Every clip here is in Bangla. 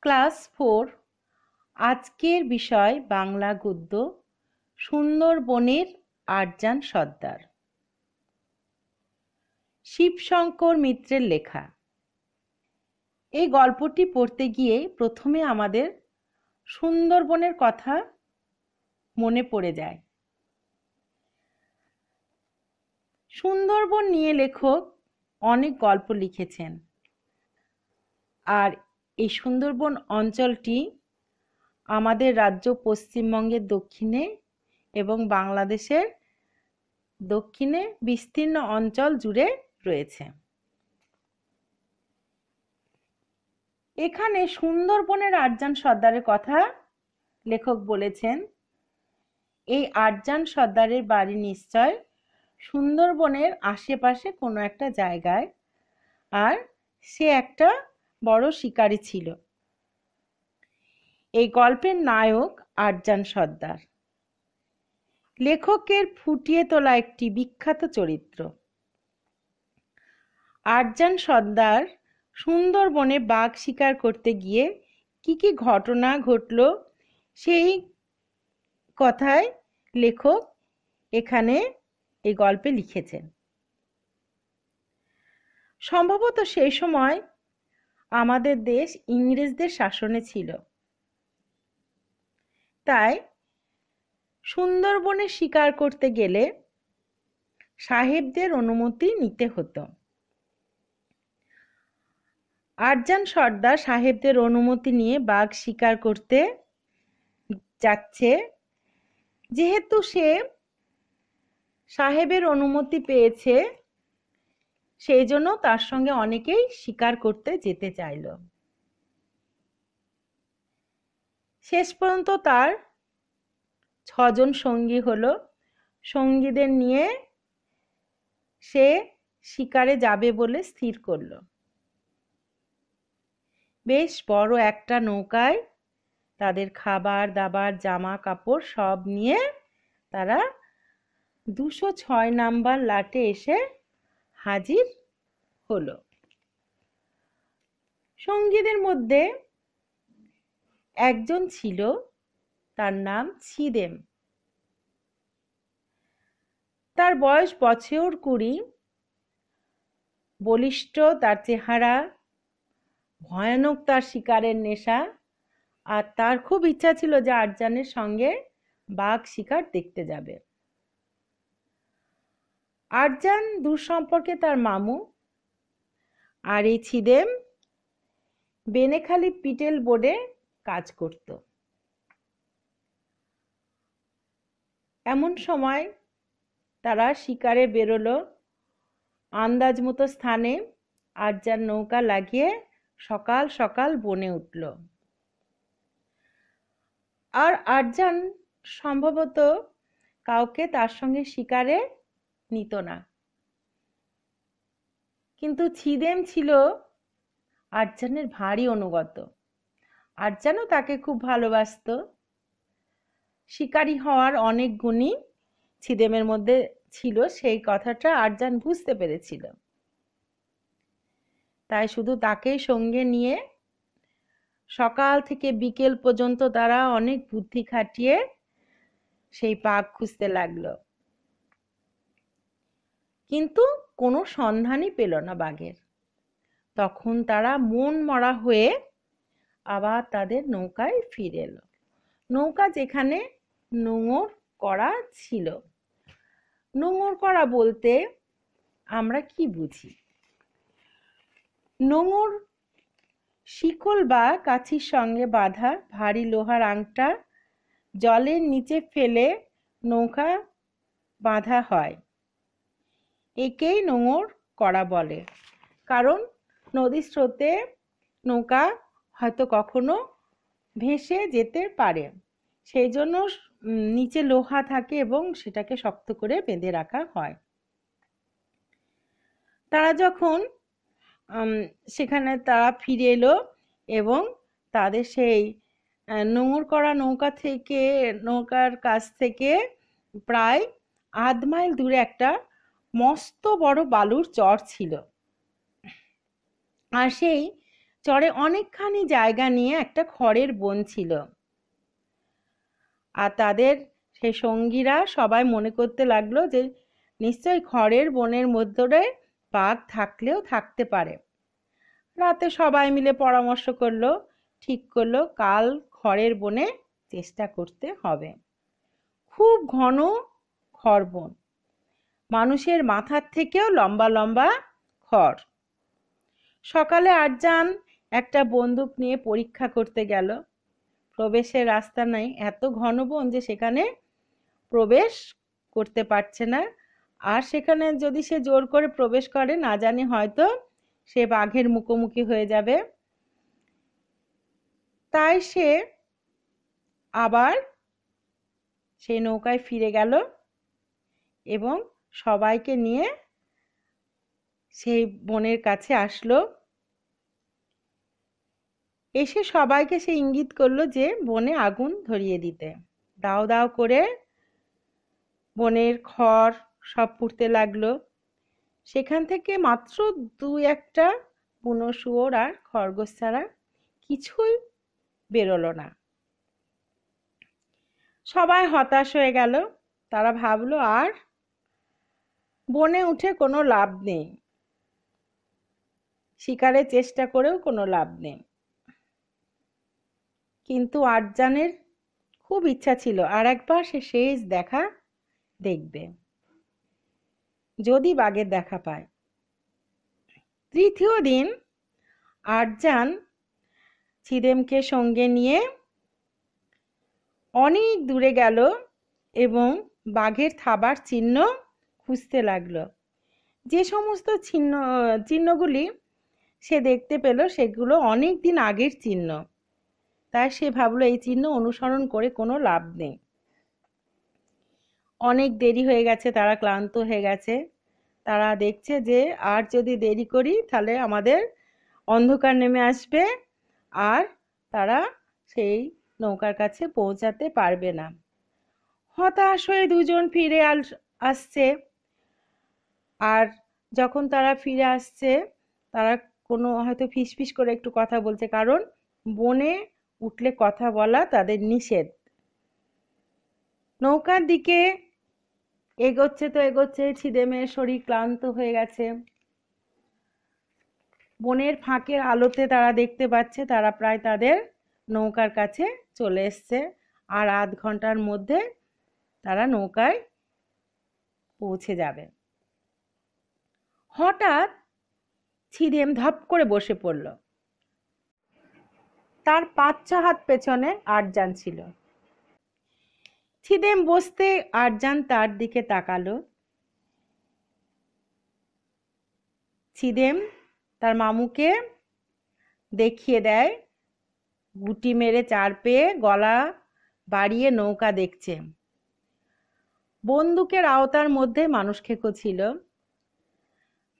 ক্লাস ফোর, আজকের বিষয় বাংলা গদ্য সুন্দরবনের আরজান সর্দার। শিবশঙ্কর মিত্রের লেখা। এই গল্পটি পড়তে গিয়ে প্রথমে আমাদের সুন্দরবনের কথা মনে পড়ে যায়। সুন্দরবন নিয়ে লেখক অনেক গল্প লিখেছেন। আর এই সুন্দরবন অঞ্চলটি আমাদের রাজ্য পশ্চিমবঙ্গের দক্ষিণে এবং বাংলাদেশের দক্ষিণে বিস্তীর্ণ অঞ্চল জুড়ে রয়েছে। এখানে সুন্দরবনের আরজান সর্দারের কথা লেখক বলেছেন, এই আরজান সর্দারের বাড়ি নিশ্চয় সুন্দরবনের আশেপাশে কোনো একটা জায়গায়, আর সে একটা বড় শিকারী ছিল। এই গল্পের নায়ক আরজান সর্দার। লেখকের ফুটিয়ে তোলা একটি বিখ্যাত চরিত্র। আরজান সর্দার সুন্দরবনে বাঘ শিকার করতে গিয়ে কি কি ঘটনা ঘটল সেই কথায় লেখক এখানে এই গল্পে লিখেছেন। সম্ভবত সেই সময় আমাদের দেশ ইংরেজদের শাসনে ছিল। তাই সুন্দরবনে শিকার করতে গেলে সাহেবদের অনুমতি নিতে হতো। আরজান সর্দার সাহেবদের অনুমতি নিয়ে বাঘ শিকার করতে যাচ্ছে। যেহেতু সে সাহেবের অনুমতি পেয়েছে সেই জন্য তার সঙ্গে অনেকেই শিকার করতে যেতে চাইল। শেষ পর্যন্ত তার ছজন সঙ্গী হলো। সঙ্গীদের নিয়ে সে শিকারে যাবে বলে স্থির করল। বেশ বড় একটা নৌকায় তাদের খাবার, দাবার জামা কাপড় সব নিয়ে তারা দুশো ছয় নাম্বার লাটে এসে হাজির হলো। সঙ্গীদের মধ্যে একজন ছিল, তার নাম ছিদেম। তার বয়স বছর কুড়ি। বলিষ্ঠ তার চেহারা, ভয়ানক তার শিকারের নেশা, আর তার খুব ইচ্ছা ছিল যে আটজানের সঙ্গে বাঘ শিকার দেখতে যাবে। আটজান দূর সম্পর্কে তার মামু। আর এই ছিদেম বেনেখালি পিটেল বোর্ডে কাজ করত। এমন সময় তারা শিকারে বেরোলো। আন্দাজ মতো স্থানে আটজান নৌকা লাগিয়ে সকাল সকাল বনে উঠল। আর আটজান সম্ভবত কাউকে তার সঙ্গে শিকারে নিত না। কিন্তু ছিদেম ছিল আটজানের ভারী অনুগত। আটজানও তাকে খুব ভালোবাসত। শিকারী হওয়ার অনেক গুণই ছিদেমের মধ্যে ছিল, সেই কথাটা আটজান বুঝতে পেরেছিল। তাই শুধু তাকেই সঙ্গে নিয়ে সকাল থেকে বিকেল পর্যন্ত তারা অনেক বুদ্ধি খাটিয়ে সেই পাক খুঁজতে লাগল। কিন্তু কোনো সন্ধানই পেল না বাঘের। তখন তারা মন মরা হয়ে আবার তাদের নৌকায় ফিরে এলো। নৌকা যেখানে নোঙর করা ছিল। নোঙর করা বলতে আমরা কি বুঝি? নোঙর শিকল বা কাছির সঙ্গে বাঁধা ভারী লোহার আংটা জলের নিচে ফেলে নৌকা বাঁধা হয়। একেই নোঙর করা বলে। কারণ নদীর স্রোতে নৌকা হয়তো কখনো ভেসে যেতে পারে। সেই জন্য নিচে লোহা থাকে এবং সেটাকে শক্ত করে বেঁধে রাখা হয়। তারা যখন সেখানে তারা ফিরে এলো এবং তাদের সেই নোংর করা নৌকা থেকে, নৌকার কাছ থেকে প্রায় আধ মাইল দূরে একটা মস্ত বড় বালুর চর ছিল। আর সেই চরে অনেকখানি জায়গা নিয়ে একটা খড়ের বন ছিল। আর তাদের সেই সঙ্গীরা সবাই মনে করতে লাগল যে, নিশ্চয়ই খড়ের বনের মধ্যে বাঘ থাকলেও থাকতে পারে। রাতে সবাই মিলে পরামর্শ করল, ঠিক করল, কাল খড়ের বনে চেষ্টা করতে হবে। খুব ঘন খড় বন। মানুষের মাথার থেকেও লম্বা লম্বা খড়। সকালে আটজান একটা বন্দুক নিয়ে পরীক্ষা করতে গেল। প্রবেশের রাস্তা নাই, এত ঘন বন যে সেখানে প্রবেশ করতে পারছে না। আর সেখানে যদি সে জোর করে প্রবেশ করে, না জানি হয়তো সে বাঘের মুখোমুখি হয়ে যাবে। তাই সে আবার সেই নৌকায় ফিরে গেল এবং সবাইকে নিয়ে সেই বনের কাছে আসলো। এসে সবাইকে সে ইঙ্গিত করল যে বনে আগুন ধরিয়ে দিতে। দাও দাও করে বনের খড় সব পুড়তে লাগল। সেখান থেকে মাত্র দু একটা বুনো শুয়োর আর খরগোশ ছাড়া কিছুই বেরোলো না। সবাই হতাশ হয়ে গেল। তারা ভাবলো, আর বনে উঠে কোনো লাভ নেই। শিকারের চেষ্টা করেও কোনো লাভ নেই। কিন্তু আটজানের খুব ইচ্ছা ছিল, আর একবার সে শেষ দেখা দেখবে। যদি বাঘের দেখা পায়। তৃতীয় দিন আটজান ছিদেমকে সঙ্গে নিয়ে অনেক দূরে গেল এবং বাঘের থাবার চিহ্ন খুঁজতে লাগল। যে সমস্ত চিহ্ন চিহ্নগুলি সে দেখতে পেল, সেগুলো অনেক দিন আগের চিহ্ন। তাই সে ভাবলো, এই চিহ্ন অনুসরণ করে কোনো লাভ নেই। অনেক দেরি হয়ে গেছে, তারা ক্লান্ত হয়ে গেছে। তারা দেখছে যে, আর যদি দেরি করি, তাহলে আমাদের অন্ধকার নেমে আসবে আর তারা সেই নৌকার কাছে পৌঁছাতে পারবে না। হতাশ হয়ে দুজন ফিরে আসছে। আর যখন তারা ফিরে আসছে, তারা কোনো হয়তো ফিসফিস করে একটু কথা বলছে। কারণ বনে উঠলে কথা বলা তাদের নিষেধ। নৌকার দিকে এগোচ্ছে তো এগোচ্ছে ছিদেমের শরীর ক্লান্ত হয়ে গেছে। বনের ফাঁকের আলোতে তারা দেখতে পাচ্ছে, তারা প্রায় তাদের নৌকার কাছে চলে এসছে। আর আধ ঘণ্টার মধ্যে তারা নৌকায় পৌঁছে যাবে। হঠাৎ ছিদেম ধপ করে বসে পড়ল। তার পাঁচ ছ হাত পেছনে আটজান ছিল। ছিদেম বসতে আটজান তার দিকে তাকালো। ছিদেম তার মামুকে দেখিয়ে দেয়, গুটি মেরে চার পেয়ে গলা বাড়িয়ে নৌকা দেখছে। বন্দুকের আওতার মধ্যে মানুষ খেকো ছিল।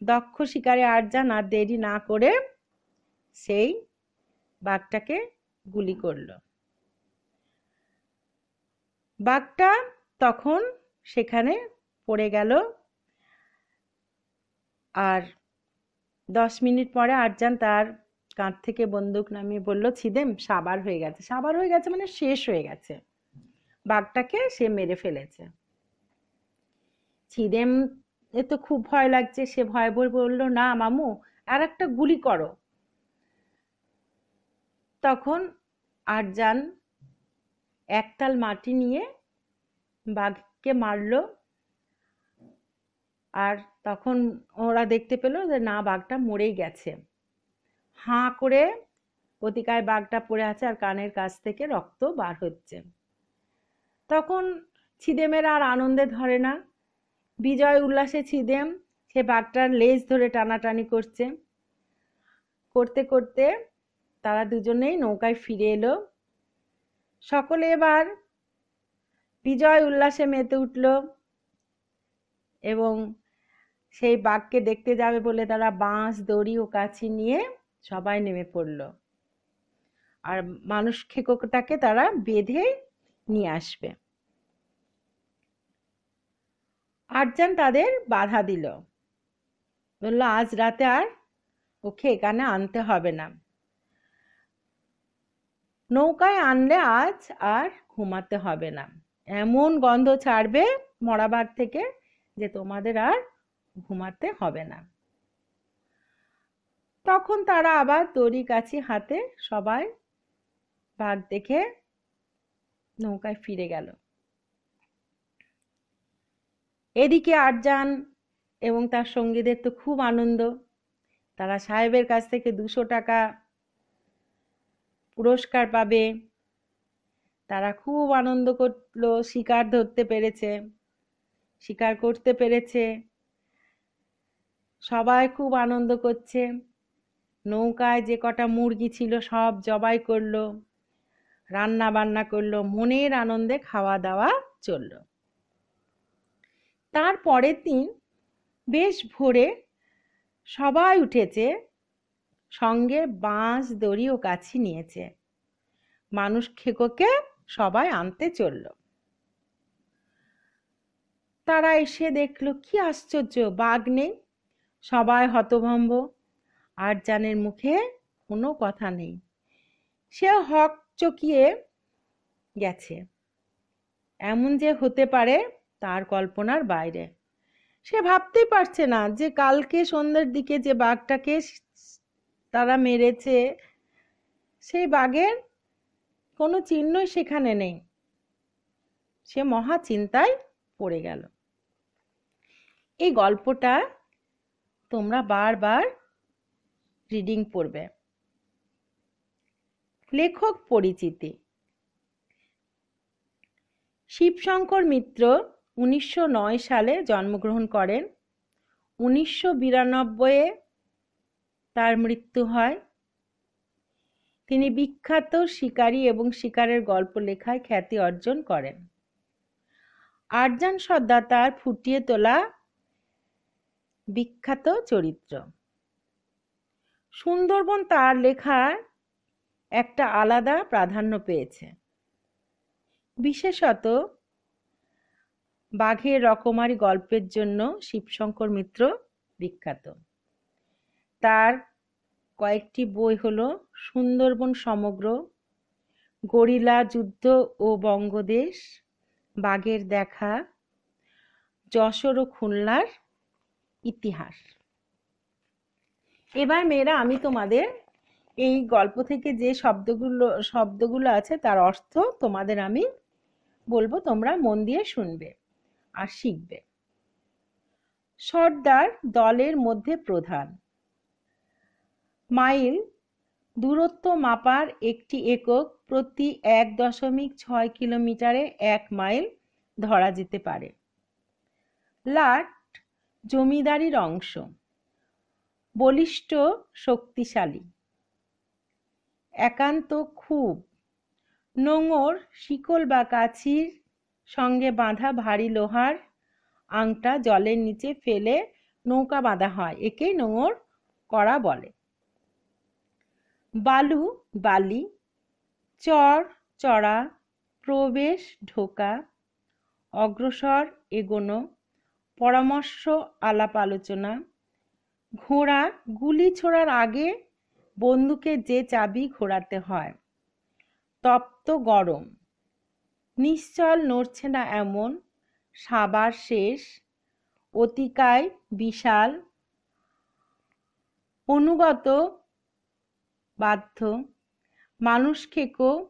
দক্ষ শিকারে আটজান আর দেরি না করে সেই বাঘটাকে গুলি করল। বাঘটা তখন সেখানে পড়ে গেল আর দশ মিনিট পরে আটজান তার কাঁধ থেকে বন্দুক নামিয়ে বলল, ছিদেম, সাবার হয়ে গেছে। সাবার হয়ে গেছে মানে শেষ হয়ে গেছে। বাঘটাকে সে মেরে ফেলেছে। ছিদেম এ তো খুব ভয় লাগছে, সে ভয় বই বলল, না মামু আর একটা গুলি করো। তখন আটজান একতাল মাটি নিয়ে বাঘকে মারল, আর তখন ওরা দেখতে পেল যে, না, বাঘটা মরেই গেছে। হাঁ করে প্রতিকায় বাঘটা পড়ে আছে আর কানের কাছ থেকে রক্ত বার হচ্ছে। তখন ছিদেমের আর আনন্দে ধরে না বিজয় উল্লাসে ছিদেম, সে বাঘটার লেজ ধরে টানাটানি করছে। করতে করতে তারা দুজনেই নৌকায় ফিরে এলো। সকলে এবার বিজয় উল্লাসে মেতে উঠল এবং সেই বাঘকে দেখতে যাবে বলে তারা বাঁশ, দড়ি ও কাছি নিয়ে সবাই নেমে পড়ল। আর মানুষ খেকোটাকে তারা বেঁধে নিয়ে আসবে। আটজন তাদের বাধা দিল। বলল, আজ রাতে আর ওকে এখানে আনতে হবে না। নৌকায় আনলে আজ আর ঘুমাতে হবে না। এমন গন্ধ ছাড়বে মরা বাঘ থেকে যে তোমাদের আর ঘুমাতে হবে না। তখন তারা আবার দড়ি কাছি হাতে সবাই বাঘ দেখে নৌকায় ফিরে গেল। এদিকে আরজান এবং তার সঙ্গীদের তো খুব আনন্দ। তারা সাহেবের কাছ থেকে দুশো টাকা পুরস্কার পাবে। তারা খুব আনন্দ করল, শিকার ধরতে পেরেছে, শিকার করতে পেরেছে। সবাই খুব আনন্দ করছে। নৌকায় যে কটা মুরগি ছিল সব জবাই করল রান্না বান্না করল, মনের আনন্দে খাওয়া দাওয়া চলল। তার পরের দিন বেশ ভোরে সবাই উঠেছে, সঙ্গে বাঁশ, দড়ি ও কাছি নিয়েছে। মানুষ খেকোকে সবাই আনতে চলল। তারা এসে দেখল, কি আশ্চর্য, বাঘ নেই। সবাই হতভম্ব। আর জানের মুখে কোনো কথা নেই। সে হক চকিয়ে গেছে। এমন যে হতে পারে তার কল্পনার বাইরে। সে ভাবতেই পারছে না যে কালকে সন্ধ্যের দিকে যে বাঘটাকে তারা মেরেছে, সেই বাঘের কোনো চিহ্নই সেখানে নেই। সে মহা চিন্তায় পড়ে গেল। এই গল্পটা তোমরা বারবার রিডিং পড়বে। লেখক পরিচিতি। শিবশঙ্কর মিত্র উনিশশো নয় সালে জন্মগ্রহণ করেন। উনিশশো বিরানব্বইয়ে তার মৃত্যু হয়। তিনি বিখ্যাত শিকারী এবং শিকারের গল্প লেখায় খ্যাতি অর্জন করেন। আরজান সর্দার তার ফুটিয়ে তোলা বিখ্যাত চরিত্র। সুন্দরবন তার লেখার একটা আলাদা প্রাধান্য পেয়েছে। বিশেষত বাঘের রকমারি গল্পের জন্য শিবশঙ্কর মিত্র বিখ্যাত। তার কয়েকটি বই হলো সুন্দরবন সমগ্র, গরিলা যুদ্ধ ও বঙ্গদেশ, বাঘের দেখা, যশোর ও খুলনার ইতিহাস। এবার মেয়েরা, আমি তোমাদের এই গল্প থেকে যে শব্দগুলো শব্দগুলো আছে তার অর্থ তোমাদের আমি বলব, তোমরা মন দিয়ে শুনবে। আর শিখবে। সর্দার দলের মধ্যে প্রধান। মাইল দূরত্ব মাপার একটি একক প্রতি এক দশমিক ছয় কিলোমিটারে এক মাইল ধরা যেতে পারে। লাট জমিদারির অংশ। বলিষ্ঠ শক্তিশালী। একান্ত খুব। নোঙর, শিকল বা কাছির সঙ্গে বাঁধা ভারী লোহার আংটা জলের নিচে ফেলে নৌকা বাঁধা হয়, একে নোঙর করা বলে। বালু, বালি, চর, চড়া, প্রবেশ, ঢোকা, অগ্রসর, এগোনো, পরামর্শ, আলাপ, আলোচনা, ঘোড়া, গুলি ছোড়ার আগে বন্দুকে যে চাবি ঘোরাতে হয়, তপ্ত গরম। নিশ্চল নড়ছে না এমন, সাবার শেষ, অতিকায় বিশাল, অনুগত, বাধ্য। মানুষ খেকো,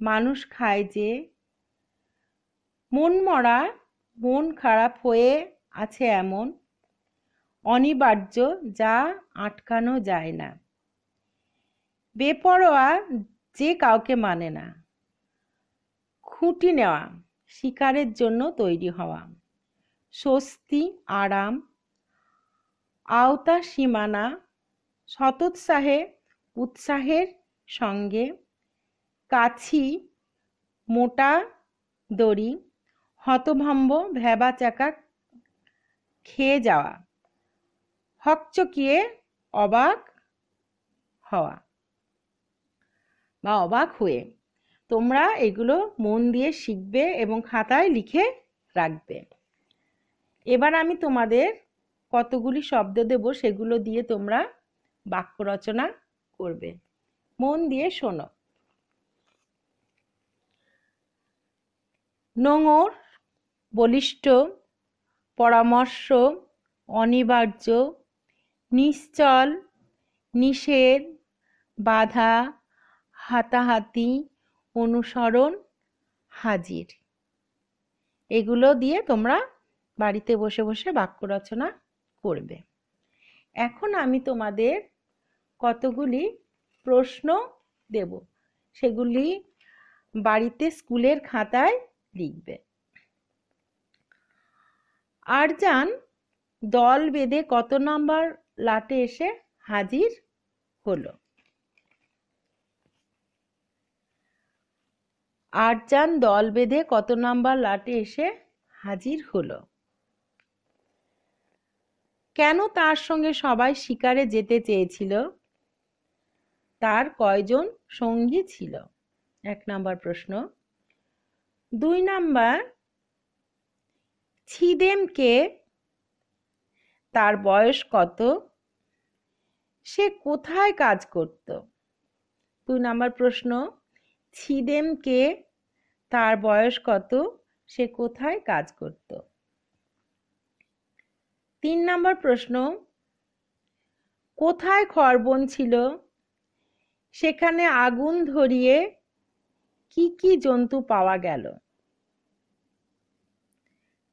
মানুষ খায় যে। মন মরা, মন খারাপ হয়ে আছে এমন, অনিবার্য যা আটকানো যায় না। বেপরোয়া যে কাউকে মানে না। খুঁটি নেওয়া, শিকারের জন্য তৈরি হওয়া। স্বস্তি, আরাম, আওতা সীমানা সতোৎসাহে উৎসাহের সঙ্গে। কাছি, মোটা দড়ি, হতভম্ব ভেবা চাকা খেয়ে যাওয়া। হকচকিয়ে অবাক হওয়া বা অবাক হয়ে তোমরা এগুলো মন দিয়ে শিখবে এবং খাতায় লিখে রাখবে। এবার আমি তোমাদের কতগুলি শব্দ দেব সেগুলো দিয়ে তোমরা বাক্য রচনা করবে। মন দিয়ে শোনো। নোংর বলিষ্ঠ, পরামর্শ, অনিবার্য, নিশ্চল, নিষেধ, বাধা, হাতাহাতি অনুসরণ হাজির। এগুলো দিয়ে তোমরা বাড়িতে বসে বসে বাক্য রচনা করবে। এখন আমি তোমাদের কতগুলি প্রশ্ন দেব, সেগুলি বাড়িতে স্কুলের খাতায় লিখবে। আরজান দল বেঁধে কত নম্বর লাটে এসে হাজির হলো? আটজান দল বেঁধে কত নাম্বার লাটে এসে হাজির হলো? কেন তার সঙ্গে সবাই শিকারে যেতে চেয়েছিল? তার কয়জন সঙ্গী ছিল? এক নাম্বার প্রশ্ন। দুই নাম্বার, ছিদেমকে তার বয়স কত? সে কোথায় কাজ করত? দুই নাম্বার প্রশ্ন, ছিদেমকে তার বয়স কত? সে কোথায় কাজ করত? তিন নম্বর প্রশ্ন। কোথায় খরবন ছিল? সেখানে আগুন ধরিয়ে কি কি জন্তু পাওয়া গেল?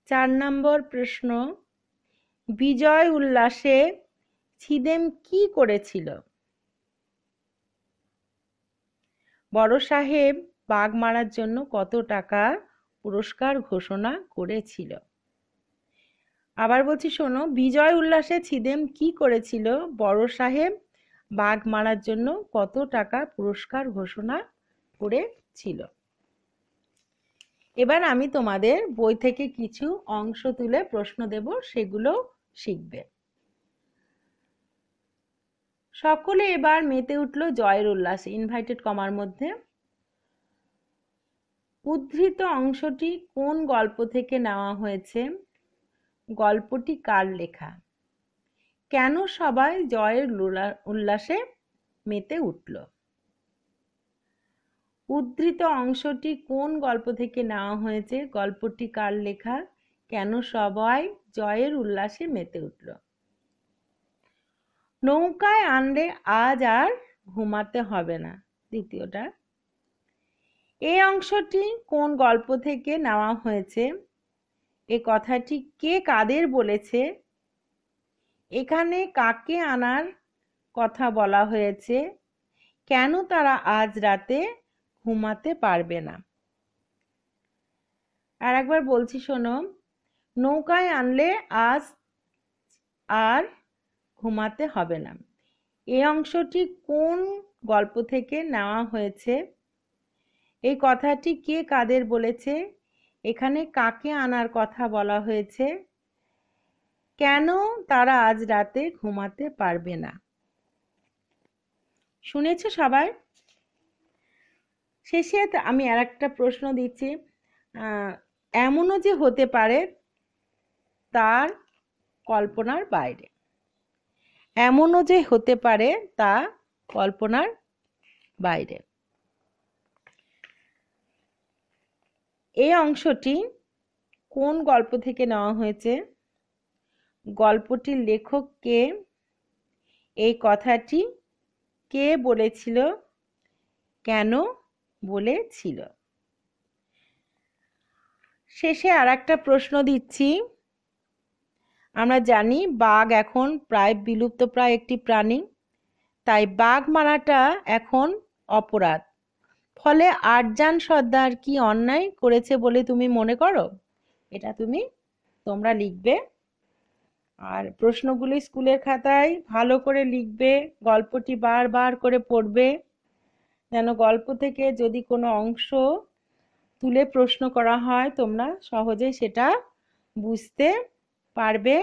চার নম্বর প্রশ্ন। বিজয় উল্লাসে ছিদেম কি করেছিল? বড় সাহেব বাঘ মারার জন্য কত টাকা পুরস্কার ঘোষণা করেছিল? আবার বলছি, শোনো, বিজয় উল্লাসে ছিদেম কি করেছিল? বড় সাহেব, বাঘ মারার জন্য কত টাকা পুরস্কার ঘোষণা করেছিল? এবার আমি তোমাদের বই থেকে কিছু অংশ তুলে প্রশ্ন দেব, সেগুলো শিখবে। সকলে এবার মেতে উঠল জয়ের উল্লাস ইনভাইটেড কমার মধ্যে। উদ্ধৃত অংশটি কোন গল্প থেকে নেওয়া হয়েছে? গল্পটি কার লেখা? কেন সবাই জয়ের উল্লাসে মেতে উঠল? উদ্ধৃত অংশটি কোন গল্প থেকে নেওয়া হয়েছে? গল্পটি কার লেখা? কেন সবাই জয়ের উল্লাসে মেতে উঠল? নৌকায় আনলে আজ আর ঘুমাতে হবে না। দ্বিতীয়টা। এই অংশটি কোন গল্প থেকে নেওয়া হয়েছে? এ কথাটি কে কাদের বলেছে? এখানে কাকে আনার কথা বলা হয়েছে? কেন তারা আজ রাতে ঘুমাতে পারবে না? আর একবার বলছি, শোনো, নৌকায় আনলে আজ আর ঘুমাতে হবে না। এই অংশটি কোন গল্প থেকে নেওয়া হয়েছে? এই কথাটি কে কাদের বলেছে? এখানে কাকে আনার কথা বলা হয়েছে? কেন তারা আজ রাতে ঘুমাতে পারবে না? শুনেছ সবাই? শেষে আমি আর একটা প্রশ্ন দিচ্ছি। এমনও যে হতে পারে তার কল্পনার বাইরে। এমনও যে হতে পারে তা কল্পনার বাইরে। এই অংশটি কোন গল্প থেকে নেওয়া হয়েছে? গল্পটির লেখক কে? এই কথাটি কে বলেছিল? কেন বলেছিল? শেষে আর একটা প্রশ্ন দিচ্ছি। আমরা জানি বাঘ এখন প্রায় বিলুপ্ত প্রায় একটি প্রাণী, তাই বাঘ মারাটা এখন অপরাধ। ফলে আটজান সর্দার কি অন্যায় করেছে বলে তুমি মনে করো? এটা তুমি, তোমরা লিখবে। আর প্রশ্নগুলি স্কুলের খাতায় ভালো করে লিখবে, গল্পটি বারবার করে পড়বে, যেন গল্প থেকে যদি কোনো অংশ তুলে প্রশ্ন করা হয়, তোমরা সহজে সেটা বুঝতে পারবে,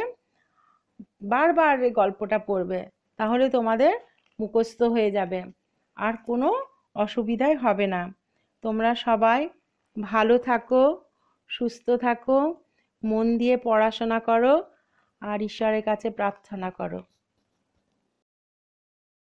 বারবার গল্পটা পড়বে, তাহলে তোমাদের মুখস্থ হয়ে যাবে। আর কোনো অসুবিধাই হবে না। তোমরা সবাই ভালো থাকো, সুস্থ থাকো, মন দিয়ে পড়াশোনা করো, আর ঈশ্বরের কাছে প্রার্থনা করো।